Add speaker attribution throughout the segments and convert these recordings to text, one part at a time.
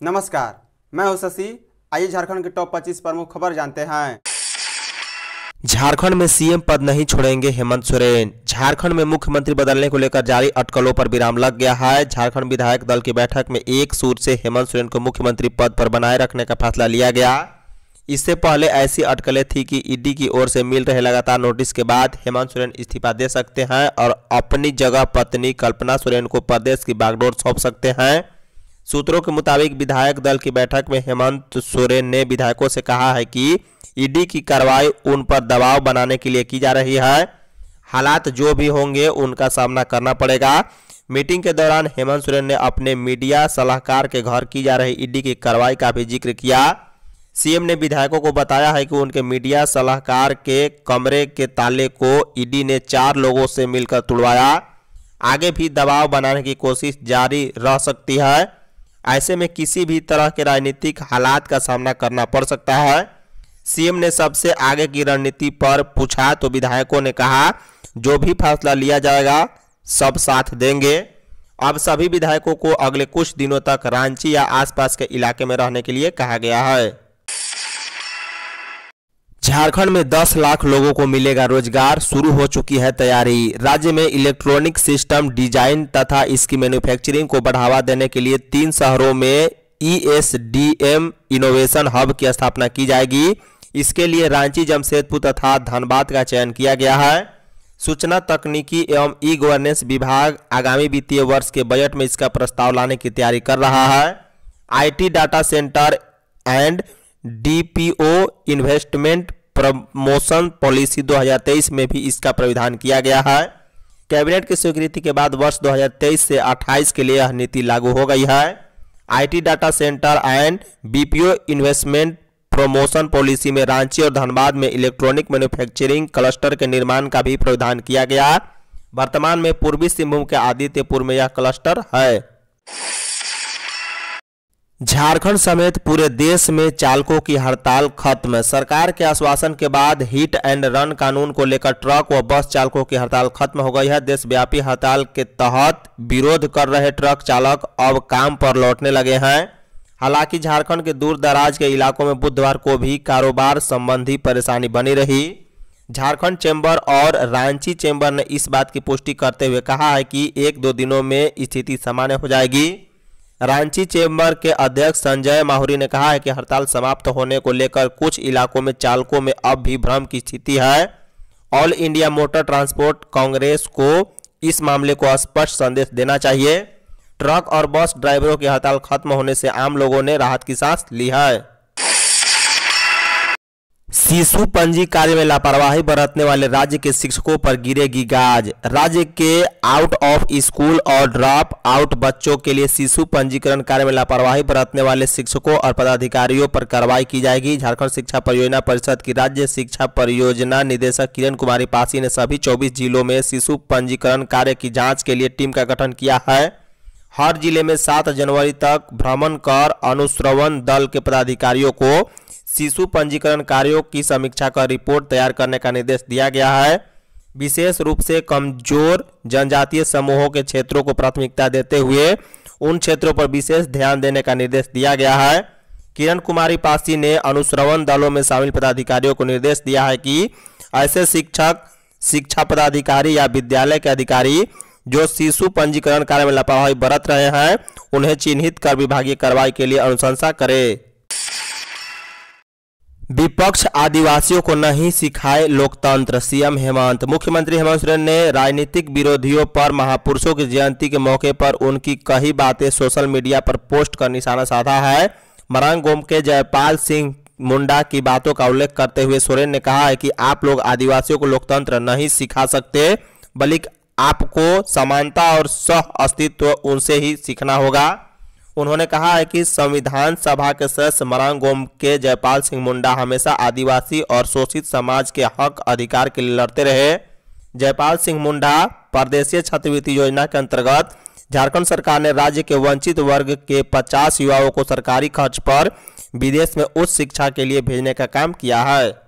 Speaker 1: नमस्कार, मैं हूँ शशि। आइए झारखंड के टॉप 25 प्रमुख खबर जानते हैं।
Speaker 2: झारखंड में सीएम पद नहीं छोड़ेंगे हेमंत सोरेन। झारखंड में मुख्यमंत्री बदलने को लेकर जारी अटकलों पर विराम लग गया है। झारखंड विधायक दल की बैठक में एक सूर से हेमंत सोरेन को मुख्यमंत्री पद पर बनाए रखने का फैसला लिया गया। इससे पहले ऐसी अटकलें थी कि ईडी की ओर से मिल रहे लगातार नोटिस के बाद हेमंत सोरेन इस्तीफा दे सकते हैं और अपनी जगह पत्नी कल्पना सोरेन को प्रदेश की बागडोर सौंप सकते हैं। सूत्रों के मुताबिक विधायक दल की बैठक में हेमंत सोरेन ने विधायकों से कहा है कि ईडी की कार्रवाई उन पर दबाव बनाने के लिए की जा रही है। हालात जो भी होंगे, उनका सामना करना पड़ेगा। मीटिंग के दौरान हेमंत सोरेन ने अपने मीडिया सलाहकार के घर की जा रही ईडी की कार्रवाई का भी ज़िक्र किया। सीएम ने विधायकों को बताया है कि उनके मीडिया सलाहकार के कमरे के ताले को ईडी ने चार लोगों से मिलकर तुड़वाया। आगे भी दबाव बनाने की कोशिश जारी रह सकती है। ऐसे में किसी भी तरह के राजनीतिक हालात का सामना करना पड़ सकता है। सीएम ने सबसे आगे की रणनीति पर पूछा तो विधायकों ने कहा, जो भी फैसला लिया जाएगा, सब साथ देंगे। अब सभी विधायकों को अगले कुछ दिनों तक रांची या आसपास के इलाके में रहने के लिए कहा गया है। झारखंड में 10 लाख लोगों को मिलेगा रोज़गार, शुरू हो चुकी है तैयारी। राज्य में इलेक्ट्रॉनिक सिस्टम डिज़ाइन तथा इसकी मैन्युफैक्चरिंग को बढ़ावा देने के लिए तीन शहरों में ईएसडीएम इनोवेशन हब की स्थापना की जाएगी। इसके लिए रांची, जमशेदपुर तथा धनबाद का चयन किया गया है। सूचना, तकनीकी एवं ई गवर्नेंस विभाग आगामी वित्तीय वर्ष के बजट में इसका प्रस्ताव लाने की तैयारी कर रहा है। IT data centre and DPO investment promotion policy 2023 में भी इसका प्राविधान किया गया है। कैबिनेट की स्वीकृति के बाद वर्ष 2023 से 28 के लिए यह नीति लागू हो गई है। IT data centre and BPO investment promotion policy में रांची और धनबाद में इलेक्ट्रॉनिक मैन्युफैक्चरिंग क्लस्टर के निर्माण का भी प्रावधान किया गया। वर्तमान में पूर्वी सिंहभूम के आदित्यपुर में यह क्लस्टर है। झारखंड समेत पूरे देश में चालकों की हड़ताल खत्म। सरकार के आश्वासन के बाद हिट एंड रन कानून को लेकर ट्रक व बस चालकों की हड़ताल खत्म हो गई है। देशव्यापी हड़ताल के तहत विरोध कर रहे ट्रक चालक अब काम पर लौटने लगे हैं। हालाँकि झारखंड के दूर दराज के इलाकों में बुधवार को भी कारोबार संबंधी परेशानी बनी रही। झारखंड चैम्बर और रांची चैम्बर ने इस बात की पुष्टि करते हुए कहा है कि एक दो दिनों में स्थिति सामान्य हो जाएगी। रांची चेंबर के अध्यक्ष संजय माहुरी ने कहा है कि हड़ताल समाप्त होने को लेकर कुछ इलाकों में चालकों में अब भी भ्रम की स्थिति है। All India motor transport congress को इस मामले को स्पष्ट संदेश देना चाहिए। ट्रक और बस ड्राइवरों की हड़ताल खत्म होने से आम लोगों ने राहत की सांस ली है। शिशु पंजी कार्य में लापरवाही बरतने वाले राज्य के शिक्षकों पर गिरेगी गाज। राज्य के आउट ऑफ़ स्कूल और ड्रॉप आउट बच्चों के लिए शिशु पंजीकरण कार्य में लापरवाही बरतने वाले शिक्षकों और पदाधिकारियों पर कार्रवाई की जाएगी। झारखंड शिक्षा परियोजना परिषद की राज्य शिक्षा परियोजना निदेशक किरण कुमारी पासी ने सभी 24 जिलों में शिशु पंजीकरण कार्य की जाँच के लिए टीम का गठन किया है। हर ज़िले में सात जनवरी तक भ्रमण कर अनुश्रवण दल के पदाधिकारियों को शिशु पंजीकरण कार्यों की समीक्षा कर रिपोर्ट तैयार करने का निर्देश दिया गया है। विशेष रूप से कमज़ोर जनजातीय समूहों के क्षेत्रों को प्राथमिकता देते हुए उन क्षेत्रों पर विशेष ध्यान देने का निर्देश दिया गया है। किरण कुमारी पासी ने अनुश्रवण दलों में शामिल पदाधिकारियों को निर्देश दिया है कि ऐसे शिक्षक, शिक्षा पदाधिकारी या विद्यालय के अधिकारी जो शिशु पंजीकरण कार्य में लापरवाही बरत रहे हैं, उन्हें चिन्हित कर विभागीय कार्रवाई के लिए अनुशंसा करे। विपक्ष आदिवासियों को नहीं सिखाए लोकतंत्र। सीएम हेमंत। मुख्यमंत्री हेमंत सोरेन ने राजनीतिक विरोधियों पर महापुरुषों की जयंती के मौके पर उनकी कही बातें सोशल मीडिया पर पोस्ट कर निशाना साधा है। मरांगोम के जयपाल सिंह मुंडा की बातों का उल्लेख करते हुए सोरेन ने कहा है कि आप लोग आदिवासियों को लोकतंत्र नहीं सिखा सकते, बल्कि आपको समानता और सह अस्तित्व उनसे ही सीखना होगा। उन्होंने कहा है कि संविधान सभा के सदस्य मरांगोम के जयपाल सिंह मुंडा हमेशा आदिवासी और शोषित समाज के हक अधिकार के लिए लड़ते रहे। जयपाल सिंह मुंडा परदेशीय छात्रवृत्ति योजना के अंतर्गत झारखंड सरकार ने राज्य के वंचित वर्ग के 50 युवाओं को सरकारी खर्च पर विदेश में उच्च शिक्षा के लिए भेजने का काम किया है।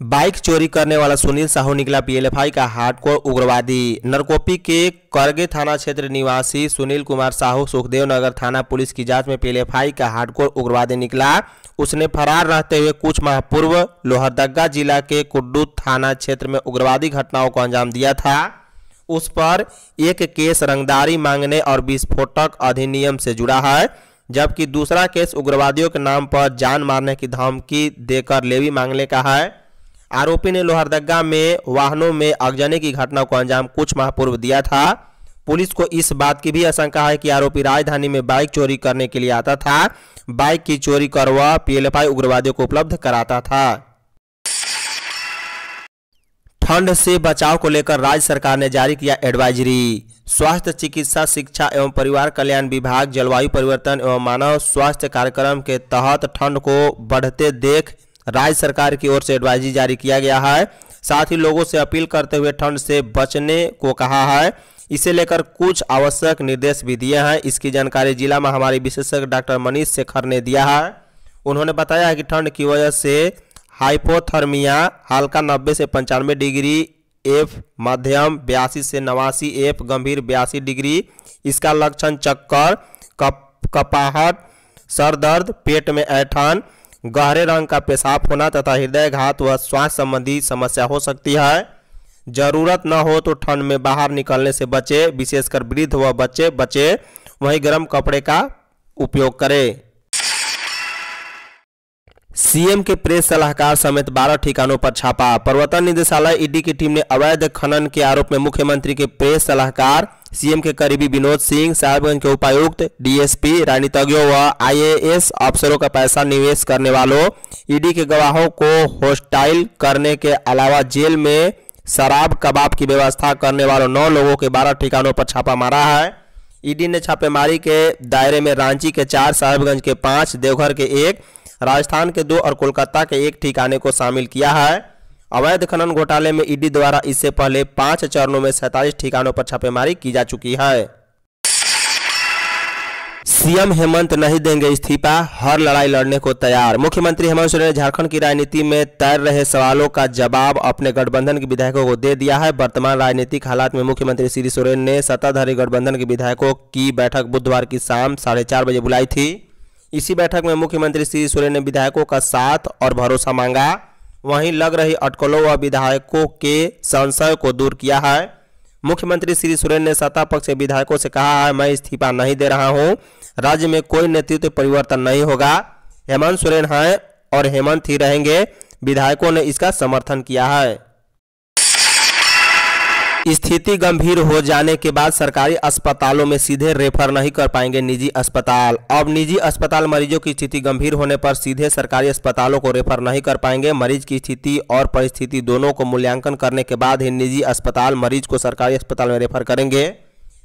Speaker 2: बाइक चोरी करने वाला सुनील साहू निकला पीएलएफआई का हार्डकोर उग्रवादी। नरकोपी के करगे थाना क्षेत्र निवासी सुनील कुमार साहू सुखदेव नगर थाना पुलिस की जाँच में पीएलएफआई का हार्डकोर उग्रवादी निकला। उसने फरार रहते हुए कुछ माह पूर्व लोहरदगा जिला के कुड्डू थाना क्षेत्र में उग्रवादी घटनाओं को अंजाम दिया था। उस पर एक केस रंगदारी मांगने और विस्फोटक अधिनियम से जुड़ा है, जबकि दूसरा केस उग्रवादियों के नाम पर जान मारने की धमकी देकर लेवी मांगने का है। आरोपी ने लोहरदगा में वाहनों में आगजनी की घटना को अंजाम कुछ माह पूर्व दिया था। पुलिस को इस बात की भी आशंका है कि आरोपी राजधानी में बाइक चोरी करने के लिए आता था। बाइक की चोरी कर वह पीएलएफआई उग्रवादियों को उपलब्ध कराता था। ठंड से बचाव को लेकर राज्य सरकार ने जारी किया एडवाइजरी। स्वास्थ्य, चिकित्सा, शिक्षा एवं परिवार कल्याण विभाग, जलवायु परिवर्तन एवं मानव स्वास्थ्य कार्यक्रम के तहत ठंड को बढ़ते देख राज्य सरकार की ओर से एडवाइजरी जारी किया गया है। साथ ही लोगों से अपील करते हुए ठंड से बचने को कहा है। इसे लेकर कुछ आवश्यक निर्देश भी दिए हैं। इसकी जानकारी जिला महामारी विशेषज्ञ डॉक्टर मनीष शेखर ने दिया है। उन्होंने बताया है कि ठंड की वजह से हाइपोथर्मिया हल्का 90 से पंचानवे डिग्री, एफ़ मध्यम बयासी से नवासी, एफ़ गंभीर बयासी डिग्री। इसका लक्षण चक्कर, कप, कपाहट सर दर्द पेट में ऐठान गहरे रंग का पेशाब होना तथा हृदय घात व श्वास संबंधी समस्या हो सकती है। ज़रूरत न हो तो ठंड में बाहर निकलने से बचे, विशेषकर वृद्ध व बच्चे बचे, वहीं गर्म कपड़े का उपयोग करें। सीएम के प्रेस सलाहकार समेत 12 ठिकानों पर छापा। प्रवर्तन निदेशालय ईडी की टीम ने अवैध खनन के आरोप में मुख्यमंत्री के प्रेस सलाहकार सीएम के करीबी विनोद सिंह, साहिबगंज के उपायुक्त, डीएसपी राजनीतिज्ञों व आईएएस अफसरों का पैसा निवेश करने वालों, ईडी के गवाहों को होस्टाइल करने के अलावा जेल में शराब कबाब की व्यवस्था करने वालों नौ लोगों के बारह ठिकानों पर छापा मारा है। ईडी ने छापेमारी के दायरे में रांची के चार, साहिबगंज के पाँच, देवघर के एक, राजस्थान के दो और कोलकाता के एक ठिकाने को शामिल किया है। अवैध खनन घोटाले में ईडी द्वारा इससे पहले पाँच चरणों में सैतालीस ठिकानों पर छापेमारी की जा चुकी है। सीएम हेमंत नहीं देंगे इस्तीफा, हर लड़ाई लड़ने को तैयार। मुख्यमंत्री हेमंत सोरेन ने झारखंड की राजनीति में तैर रहे सवालों का जवाब अपने गठबंधन के विधायकों को दे दिया है। वर्तमान राजनीतिक हालात में मुख्यमंत्री श्री सोरेन ने सत्ताधारी गठबंधन के विधायकों की बैठक बुधवार की शाम साढ़े चार बजे बुलाई थी। इसी बैठक में मुख्यमंत्री श्री सोरेन ने विधायकों का साथ और भरोसा मांगा। वहीं लग रही अटकलों व विधायकों के संशय को दूर किया है। मुख्यमंत्री श्री सोरेन ने सत्ता पक्ष के विधायकों से कहा है, मैं इस्तीफा नहीं दे रहा हूँ। राज्य में कोई नेतृत्व परिवर्तन नहीं होगा। हेमंत सोरेन हैं और हेमंत ही रहेंगे। विधायकों ने इसका समर्थन किया है। स्थिति गंभीर हो जाने के बाद सरकारी अस्पतालों में सीधे रेफर नहीं कर पाएँगे निजी अस्पताल। अब निजी अस्पताल मरीजों की स्थिति गंभीर होने पर सीधे सरकारी अस्पतालों को रेफर नहीं कर पाएँगे। मरीज़ की स्थिति और परिस्थिति दोनों को मूल्यांकन करने के बाद ही निजी अस्पताल मरीज़ को सरकारी अस्पताल में रेफर करेंगे।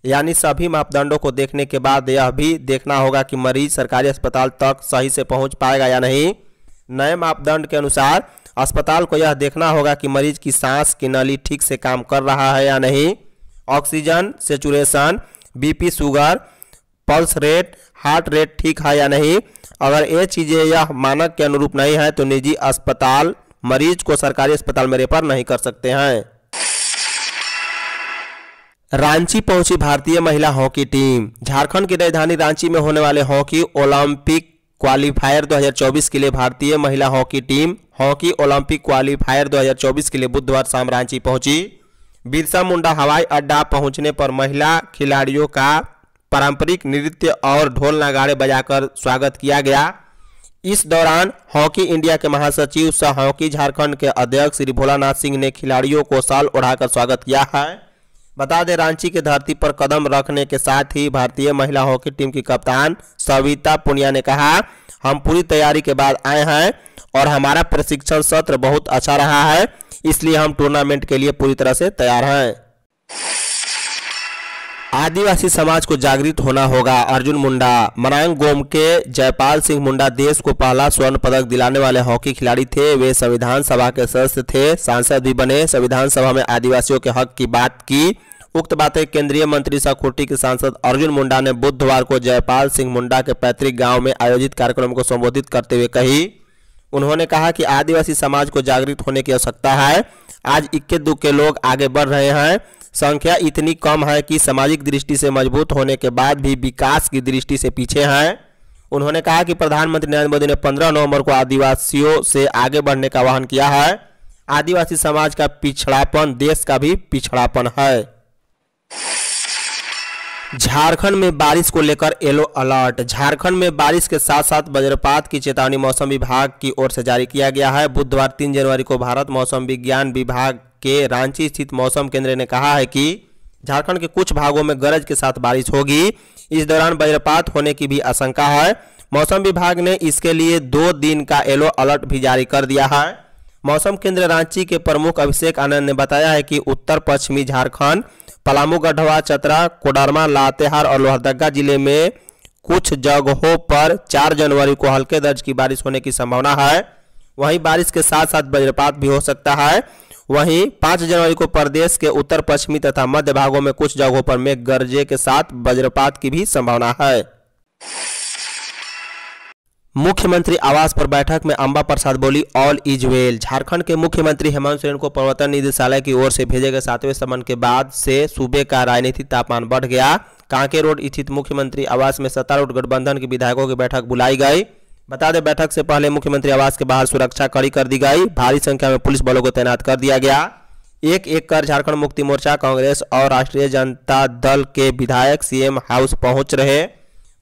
Speaker 2: यानी सभी मापदंडों को देखने के बाद यह भी देखना होगा कि मरीज़ सरकारी अस्पताल तक सही से पहुँच पाएगा या नहीं। नए मापदंड के अनुसार अस्पताल को यह देखना होगा कि मरीज़ की सांस की नली ठीक से काम कर रहा है या नहीं। Oxygen, saturation, BP, sugar, pulse rate, heart rate ठीक है या नहीं। अगर ये चीज़ें यह मानक के अनुरूप नहीं है तो निजी अस्पताल मरीज़ को सरकारी अस्पताल में रेफर नहीं कर सकते हैं। रांची पहुँची भारतीय महिला हॉकी टीम। झारखंड की राजधानी रांची में होने वाले हॉकी ओलंपिक क्वालिफायर 2024 के लिए भारतीय महिला hockey team, hockey Olympic qualifier 2024 के लिए बुधवार शाम रांची पहुँची। बिरसा मुंडा हवाई अड्डा पहुँचने पर महिला खिलाड़ियों का पारंपरिक नृत्य और ढोल नगाड़े बजाकर स्वागत किया गया। इस दौरान हॉकी इंडिया के महासचिव सह हॉकी झारखंड के अध्यक्ष श्री भोलानाथ सिंह ने खिलाड़ियों को साल ओढ़ाकर स्वागत किया है। बता दें, रांची की धरती पर कदम रखने के साथ ही भारतीय महिला हॉकी टीम की कप्तान सविता पुनिया ने कहा, हम पूरी तैयारी के बाद आए हैं और हमारा प्रशिक्षण सत्र बहुत अच्छा रहा है, इसलिए हम टूर्नामेंट के लिए पूरी तरह से तैयार हैं। आदिवासी समाज को जागृत होना होगा। अर्जुन मुंडा मनांग गोम के जयपाल सिंह मुंडा देश को पहला स्वर्ण पदक दिलाने वाले हॉकी खिलाड़ी थे। वे संविधान सभा के सदस्य थे। सांसद भी बने। संविधान सभा में आदिवासियों के हक की बात की। उक्त बातें केंद्रीय मंत्री सह के सांसद अर्जुन मुंडा ने बुधवार को जयपाल सिंह मुंडा के पैतृक गाँव में आयोजित कार्यक्रम को संबोधित करते हुए कही। उन्होंने कहा कि आदिवासी समाज को जागृत होने की आवश्यकता है। आज इक्के दुक्के लोग आगे बढ़ रहे हैं। संख्या इतनी कम है कि सामाजिक दृष्टि से मज़बूत होने के बाद भी विकास की दृष्टि से पीछे हैं। उन्होंने कहा कि प्रधानमंत्री नरेंद्र मोदी ने 15 नवंबर को आदिवासियों से आगे बढ़ने का आह्वान किया है। आदिवासी समाज का पिछड़ापन, देश का भी पिछड़ापन है। झारखंड में बारिश को लेकर येलो अलर्ट। झारखंड में बारिश के साथ साथ वज्रपात की चेतावनी मौसम विभाग की ओर से जारी किया गया है। बुधवार 3 जनवरी को भारत मौसम विज्ञान विभाग के रांची स्थित मौसम केंद्र ने कहा है कि झारखंड के कुछ भागों में गरज के साथ बारिश होगी। इस दौरान वज्रपात होने की भी आशंका है। मौसम विभाग ने इसके लिए दो दिन का येलो अलर्ट भी जारी कर दिया है। मौसम केंद्र रांची के प्रमुख अभिषेक आनंद ने बताया है कि उत्तर पश्चिमी झारखंड, पलामू, गढ़वा, चतरा, कोडरमा, लातेहार और लोहरदगा ज़िले में कुछ जगहों पर 4 जनवरी को हल्के दर्ज की बारिश होने की संभावना है। वहीं बारिश के साथ साथ वज्रपात भी हो सकता है। वहीं 5 जनवरी को प्रदेश के उत्तर पश्चिमी तथा मध्य भागों में कुछ जगहों पर मेघ गर्जे के साथ वज्रपात की भी संभावना है। मुख्यमंत्री आवास पर बैठक में अंबा प्रसाद बोली ऑल इज़ वेल झारखंड के मुख्यमंत्री हेमंत सोरेन को प्रवर्तन निदेशालय की ओर से भेजे गए सातवें समन के बाद से सूबे का राजनीतिक तापमान बढ़ गया। कांके रोड स्थित मुख्यमंत्री आवास में सत्तारूढ़ गठबंधन के विधायकों की बैठक बुलाई गई। बता दें, बैठक से पहले मुख्यमंत्री आवास के बाहर सुरक्षा कड़ी कर दी गई। भारी संख्या में पुलिस बलों को तैनात कर दिया गया। एक एक कर झारखंड मुक्ति मोर्चा, कांग्रेस और राष्ट्रीय जनता दल के विधायक सीएम हाउस पहुँच रहे।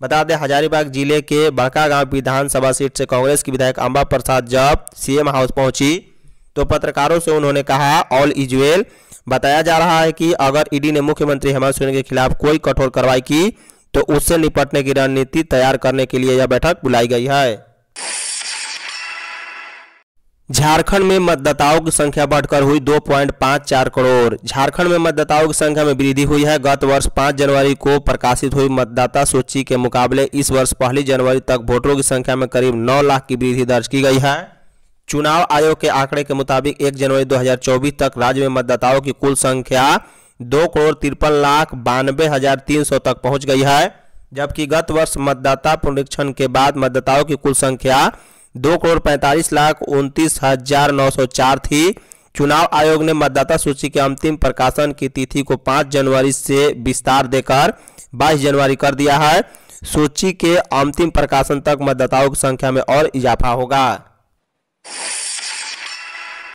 Speaker 2: बता दें, हजारीबाग ज़िले के बड़कागांव विधानसभा सीट से कांग्रेस की विधायक अंबा प्रसाद जब सीएम हाउस पहुँची तो पत्रकारों से उन्होंने कहा ऑल इज़ वेल बताया जा रहा है कि अगर ईडी ने मुख्यमंत्री हेमंत सोरेन के खिलाफ कोई कठोर कार्रवाई की तो उससे निपटने की रणनीति तैयार करने के लिए यह बैठक बुलाई गई है। झारखंड में मतदाताओं की संख्या बढ़कर हुई 2.54 करोड़। झारखंड में मतदाताओं की संख्या में वृद्धि हुई है। गत वर्ष 5 जनवरी को प्रकाशित हुई मतदाता सूची के मुकाबले इस वर्ष पहली जनवरी तक वोटरों की संख्या में करीब 9 लाख की वृद्धि दर्ज की गई है। चुनाव आयोग के आंकड़े के मुताबिक 1 जनवरी 2024 तक राज्य में मतदाताओं की कुल संख्या दो करोड़ तिरपन लाख बानवे हज़ार तीन सौ तक पहुँच गई है, जबकि गत वर्ष मतदाता पुनरीक्षण के बाद मतदाताओं की कुल संख्या दो करोड़ पैंतालीस लाख उनतीस हज़ार नौ सौ चार थी। चुनाव आयोग ने मतदाता सूची के अंतिम प्रकाशन की तिथि को 5 जनवरी से विस्तार देकर 22 जनवरी कर दिया है। सूची के अंतिम प्रकाशन तक मतदाताओं की संख्या में और इजाफा होगा।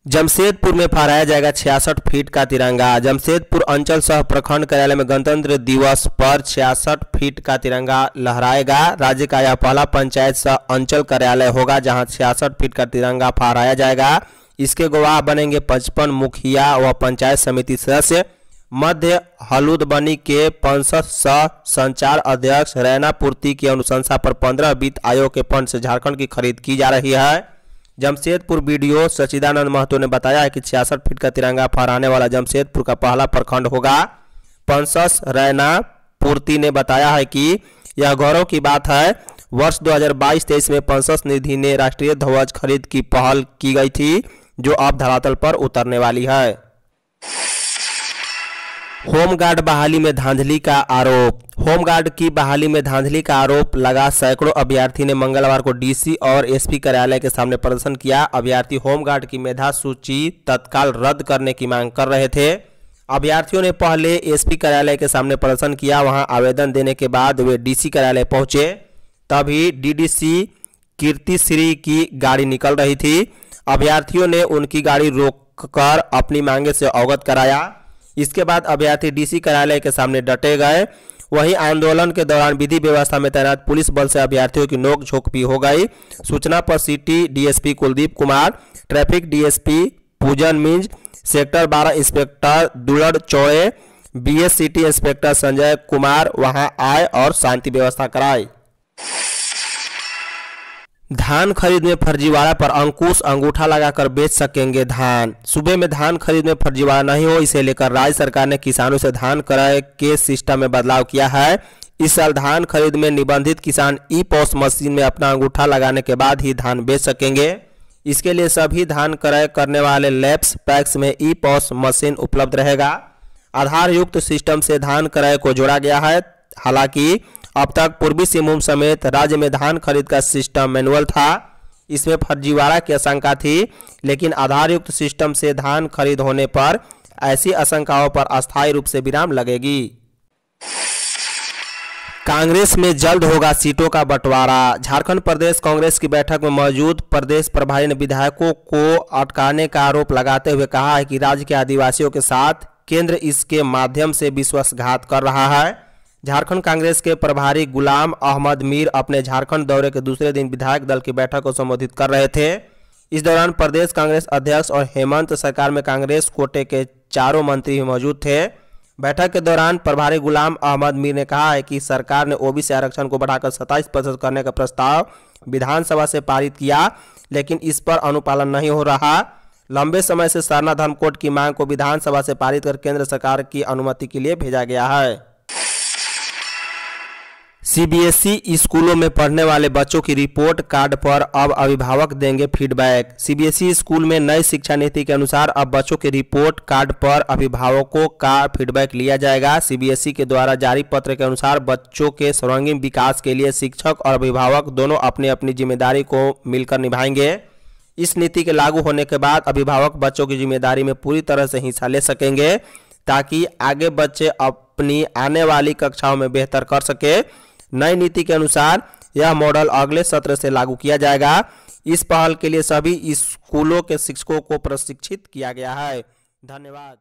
Speaker 2: जमशेदपुर में फहराया जाएगा छियासठ फीट का तिरंगा। जमशेदपुर अंचल सह प्रखंड कार्यालय में गणतंत्र दिवस पर छियासठ फीट का तिरंगा लहराएगा। राज्य का यह पहला पंचायत सह अंचल कार्यालय होगा, जहाँ छियासठ फीट का तिरंगा फहराया जाएगा। इसके गवाह बनेंगे पचपन मुखिया व पंचायत समिति सदस्य। मध्य हलुदबनी के पंसद सह संचार अध्यक्ष रैना पूर्ति की अनुशंसा पर पंद्रह वित्त आयोग के फंड से झारखंड की खरीद की जा रही है। जमशेदपुर बीडीओ सचिदानंद महतो ने बताया है कि छियासठ फीट का तिरंगा फहराने वाला जमशेदपुर का पहला प्रखंड होगा। पंसस रैना पूर्ति ने बताया है कि यह गौरव की बात है, वर्ष 2022-23 में पंसस निधि ने राष्ट्रीय ध्वज खरीद की पहल की गई थी, जो अब धरातल पर उतरने वाली है। होमगार्ड बहाली में धांधली का आरोप। होमगार्ड की बहाली में धांधली का आरोप लगा सैकड़ों अभ्यर्थी ने मंगलवार को डीसी और एसपी कार्यालय के सामने प्रदर्शन किया। अभ्यर्थी होमगार्ड की मेधा सूची तत्काल रद्द करने की मांग कर रहे थे। अभ्यर्थियों ने पहले एसपी कार्यालय के सामने प्रदर्शन किया, वहाँ आवेदन देने के बाद वे डीसी कार्यालय पहुँचे। तभी डीडीसी कीर्ति श्री की गाड़ी निकल रही थी। अभ्यर्थियों ने उनकी गाड़ी रोककर अपनी मांगे से अवगत कराया। इसके बाद अभ्यर्थी डीसी कार्यालय के सामने डटे गए। वहीं आंदोलन के दौरान विधि व्यवस्था में तैनात पुलिस बल से अभ्यर्थियों की नोक झोंक भी हो गई। सूचना पर city DSP Kuldeep Kumar, traffic DSP Pujan Minj, sector 12 inspector दुलड़ चौड़े बीएस सिटी इंस्पेक्टर संजय कुमार वहाँ आए और शांति व्यवस्था कराई। धान खरीद में फर्जीवाड़ा पर अंकुश अंगूठा लगाकर बेच सकेंगे धान। सूबे में धान खरीद में फर्जीवाड़ा नहीं हो, इसे लेकर राज्य सरकार ने किसानों से धान क्रय के सिस्टम में बदलाव किया है। इस साल धान खरीद में निबंधित किसान ई पॉस मशीन में अपना अंगूठा लगाने के बाद ही धान बेच सकेंगे। इसके लिए सभी धान क्रय करने वाले लैब्स पैक्स में ई पॉस मशीन उपलब्ध रहेगा। आधार युक्त सिस्टम से धान क्रय को जोड़ा गया है। हालाँकि अब तक पूर्वी सिंहभूम समेत राज्य में धान खरीद का सिस्टम मैनुअल था। इसमें फर्जीवाड़ा की आशंका थी, लेकिन आधारयुक्त सिस्टम से धान खरीद होने पर ऐसी आशंकाओं पर अस्थायी रूप से विराम लगेगी। कांग्रेस में जल्द होगा सीटों का बंटवारा। झारखंड प्रदेश कांग्रेस की बैठक में मौजूद प्रदेश प्रभारी ने विधायकों को अटकाने का आरोप लगाते हुए कहा है कि राज्य के आदिवासियों के साथ केंद्र इसके माध्यम से विश्वासघात कर रहा है। झारखंड कांग्रेस के प्रभारी गुलाम अहमद मीर अपने झारखंड दौरे के दूसरे दिन विधायक दल की बैठक को संबोधित कर रहे थे। इस दौरान प्रदेश कांग्रेस अध्यक्ष और हेमंत सरकार में कांग्रेस कोटे के चारों मंत्री मौजूद थे। बैठक के दौरान प्रभारी गुलाम अहमद मीर ने कहा है कि सरकार ने ओबीसी आरक्षण को बढ़ाकर 27 प्रतिशत करने का प्रस्ताव विधानसभा से पारित किया, लेकिन इस पर अनुपालन नहीं हो रहा। लंबे समय से सरना धर्म धर्मकोट की मांग को विधानसभा से पारित कर केंद्र सरकार की अनुमति के लिए भेजा गया है। सीबीएसई स्कूलों में पढ़ने वाले बच्चों की रिपोर्ट कार्ड पर अब अभिभावक देंगे फीडबैक। सीबीएसई स्कूल में नई शिक्षा नीति के अनुसार अब बच्चों के रिपोर्ट कार्ड पर अभिभावकों का फीडबैक लिया जाएगा। सीबीएसई के द्वारा जारी पत्र के अनुसार बच्चों के सर्वांगीण विकास के लिए शिक्षक और अभिभावक दोनों अपनी अपनी ज़िम्मेदारी को मिलकर निभाएँगे। इस नीति के लागू होने के बाद अभिभावक बच्चों की ज़िम्मेदारी में पूरी तरह से हिस्सा ले सकेंगे, ताकि आगे बच्चे अपनी आने वाली कक्षाओं में बेहतर कर सके। नई नीति के अनुसार यह मॉडल अगले सत्र से लागू किया जाएगा। इस पहल के लिए सभी स्कूलों के शिक्षकों को प्रशिक्षित किया गया है। धन्यवाद।